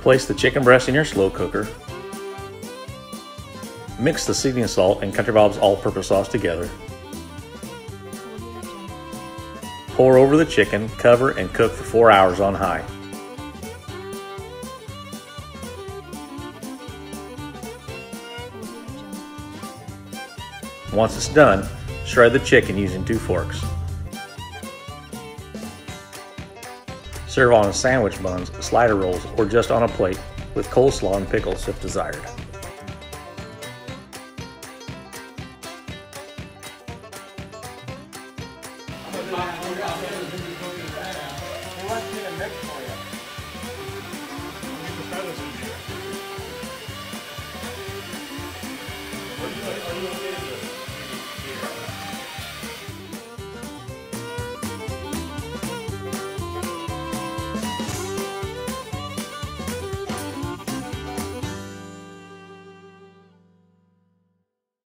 Place the chicken breast in your slow cooker. Mix the seasoning salt and Country Bob's all-purpose sauce together. Pour over the chicken, cover, and cook for 4 hours on high. Once it's done, shred the chicken using two forks. Serve on sandwich buns, slider rolls, or just on a plate with coleslaw and pickles if desired. Are you okay?